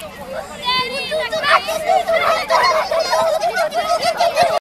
Daddy, you do not do